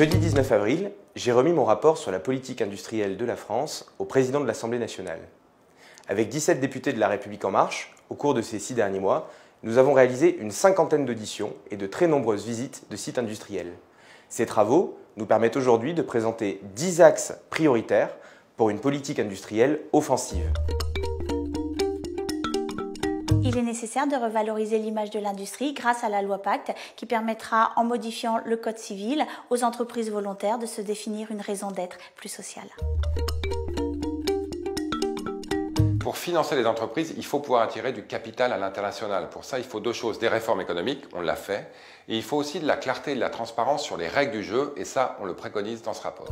Jeudi 19 avril, j'ai remis mon rapport sur la politique industrielle de la France au président de l'Assemblée nationale. Avec 17 députés de La République en marche, au cours de ces six derniers mois, nous avons réalisé une cinquantaine d'auditions et de très nombreuses visites de sites industriels. Ces travaux nous permettent aujourd'hui de présenter 10 axes prioritaires pour une politique industrielle offensive. Il est nécessaire de revaloriser l'image de l'industrie grâce à la loi Pacte qui permettra, en modifiant le code civil, aux entreprises volontaires de se définir une raison d'être plus sociale. Pour financer les entreprises, il faut pouvoir attirer du capital à l'international. Pour ça, il faut deux choses. Des réformes économiques, on l'a fait. Et il faut aussi de la clarté et de la transparence sur les règles du jeu. Et ça, on le préconise dans ce rapport.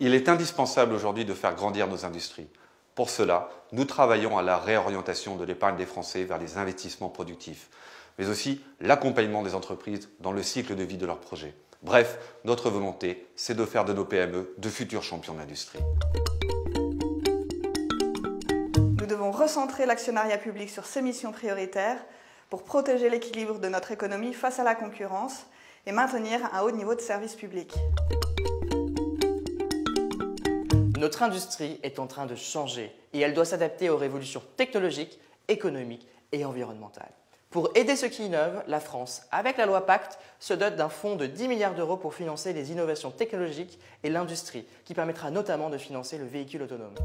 Il est indispensable aujourd'hui de faire grandir nos industries. Pour cela, nous travaillons à la réorientation de l'épargne des Français vers les investissements productifs, mais aussi l'accompagnement des entreprises dans le cycle de vie de leurs projets. Bref, notre volonté, c'est de faire de nos PME de futurs champions d'industrie. Nous devons recentrer l'actionnariat public sur ses missions prioritaires pour protéger l'équilibre de notre économie face à la concurrence et maintenir un haut niveau de service public. Notre industrie est en train de changer et elle doit s'adapter aux révolutions technologiques, économiques et environnementales. Pour aider ceux qui innovent, la France, avec la loi Pacte, se dote d'un fonds de 10 milliards d'euros pour financer les innovations technologiques et l'industrie, qui permettra notamment de financer le véhicule autonome.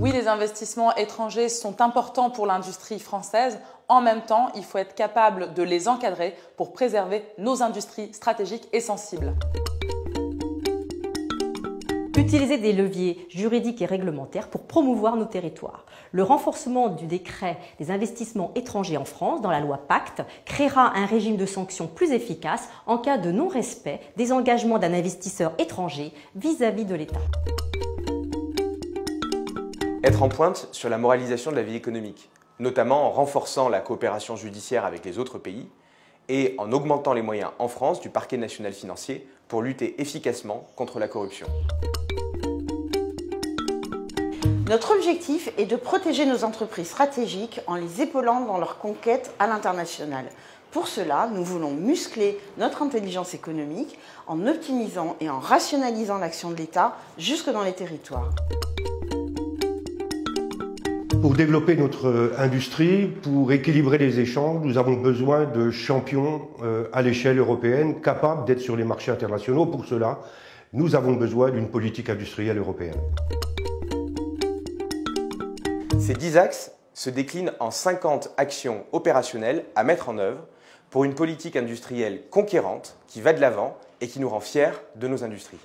Oui, les investissements étrangers sont importants pour l'industrie française. En même temps, il faut être capable de les encadrer pour préserver nos industries stratégiques et sensibles. Utiliser des leviers juridiques et réglementaires pour promouvoir nos territoires. Le renforcement du décret des investissements étrangers en France dans la loi Pacte créera un régime de sanctions plus efficace en cas de non-respect des engagements d'un investisseur étranger vis-à-vis de l'État. Être en pointe sur la moralisation de la vie économique, notamment en renforçant la coopération judiciaire avec les autres pays et en augmentant les moyens en France du parquet national financier pour lutter efficacement contre la corruption. Notre objectif est de protéger nos entreprises stratégiques en les épaulant dans leur conquête à l'international. Pour cela, nous voulons muscler notre intelligence économique en optimisant et en rationalisant l'action de l'État jusque dans les territoires. Pour développer notre industrie, pour équilibrer les échanges, nous avons besoin de champions euh, à l'échelle européenne capables d'être sur les marchés internationaux. Pour cela, nous avons besoin d'une politique industrielle européenne. Ces 10 axes se déclinent en 50 actions opérationnelles à mettre en œuvre pour une politique industrielle conquérante qui va de l'avant et qui nous rend fiers de nos industries.